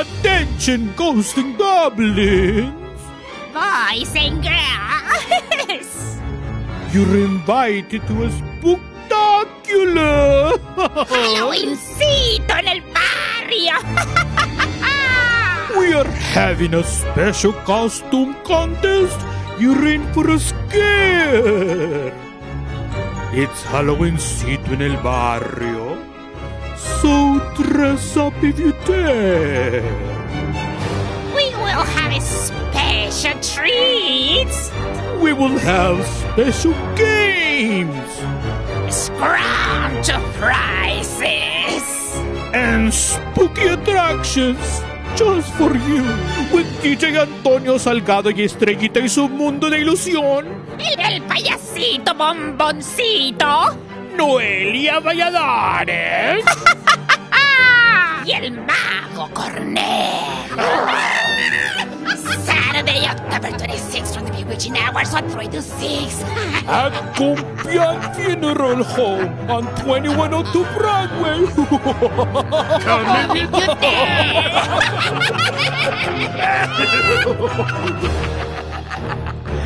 Attention, ghosts and goblins! Boys and girls! You're invited to a spooktacular! ¡Halloweencito en el barrio! we are having a special costume contest. You're in for a scare. It's Halloweencito en el barrio. So dress up if you dare. We will have special treats! We will have special games Scrum to prizes! and spooky attractions just for you with DJ Antonio Salgado y Estrellita y su mundo de ilusión. El, el payasito bomboncito! Noelia Valladares. y el mago Cornel. Saturday, October 26th from the bewitching hours on 3 to 6. At Compián Funeral Home on 2102 Broadway. Come you.